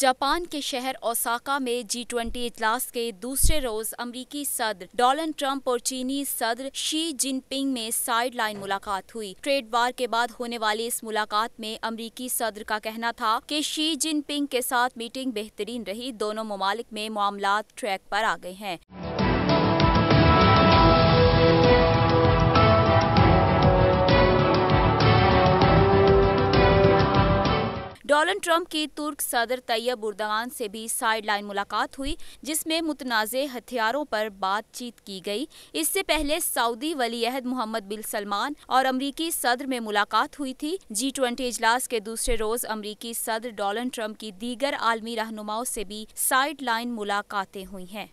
Japan के शहर Osaka में जी ट्वेंटी इजलास के दूसरे रोज अमरीकी सदर डोनाल्ड ट्रंप और चीनी सदर शी जिनपिंग में साइड लाइन मुलाकात हुई। ट्रेड वार के बाद होने वाली इस मुलाकात में अमरीकी सदर का कहना था कि शी जिनपिंग के साथ मीटिंग बेहतरीन रही। दोनों ममालिक में मामला ट्रैक पर आ गए हैं। डोनाल्ड ट्रंप की तुर्क सदर तैयब उर्दगान से भी साइड लाइन मुलाकात हुई, जिसमें मुतनाज़ हथियारों पर बातचीत की गई। इससे पहले सऊदी वली अहद मोहम्मद बिन सलमान और अमरीकी सदर में मुलाकात हुई थी। जी ट्वेंटी इजलास के दूसरे रोज अमरीकी सदर डोनाल्ड ट्रंप की दीगर आलमी रहनुमाओं से भी साइड लाइन मुलाकातें हुई हैं।